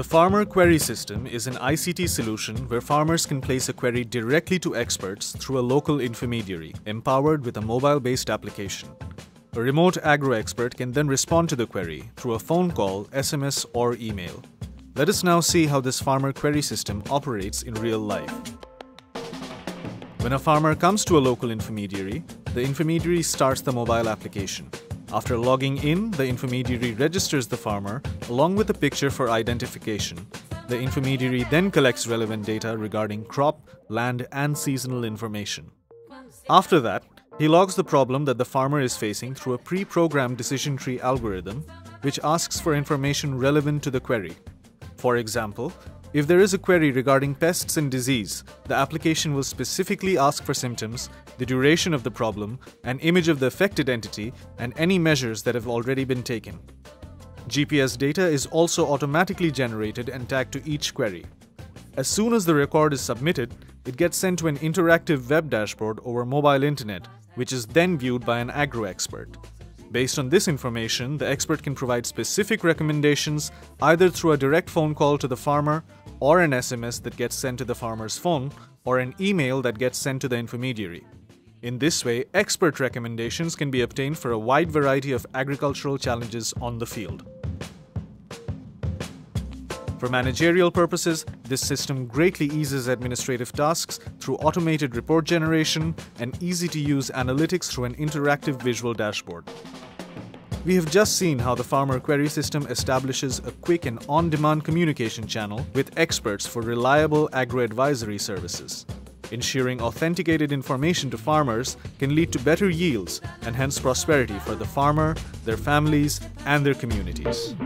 Farmer Query System is an ICT solution where farmers can place a query directly to experts through a local intermediary, empowered with a mobile-based application. A remote agro expert can then respond to the query through a phone call, SMS, or email. Let us now see how this farmer query system operates in real life. When a farmer comes to a local intermediary, the intermediary starts the mobile application. After logging in, the intermediary registers the farmer along with a picture for identification. The intermediary then collects relevant data regarding crop, land, and seasonal information. After that, he logs the problem that the farmer is facing through a pre-programmed decision tree algorithm, which asks for information relevant to the query. For example, if there is a query regarding pests and disease, the application will specifically ask for symptoms, the duration of the problem, an image of the affected entity, and any measures that have already been taken. GPS data is also automatically generated and tagged to each query. As soon as the record is submitted, it gets sent to an interactive web dashboard over mobile internet, which is then viewed by an agro expert. Based on this information, the expert can provide specific recommendations either through a direct phone call to the farmer, or an SMS that gets sent to the farmer's phone, or an email that gets sent to the intermediary. In this way, expert recommendations can be obtained for a wide variety of agricultural challenges on the field. For managerial purposes, this system greatly eases administrative tasks through automated report generation and easy-to-use analytics through an interactive visual dashboard. We have just seen how the Farmer Query System establishes a quick and on-demand communication channel with experts for reliable agro-advisory services. Ensuring authenticated information to farmers can lead to better yields and hence prosperity for the farmer, their families, and their communities.